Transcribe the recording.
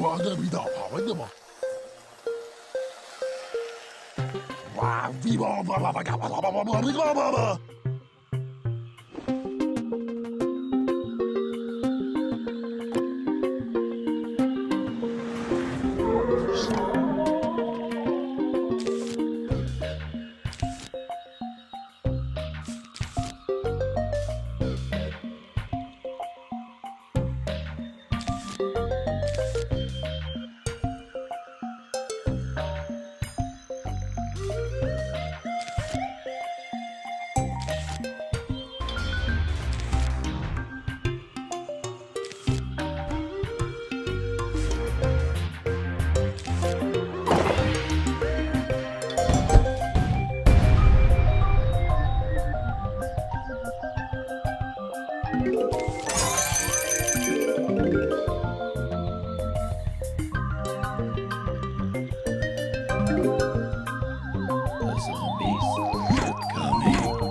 哇，这味道好闻的吗？哇，味道哇哇哇哇 zombies coming.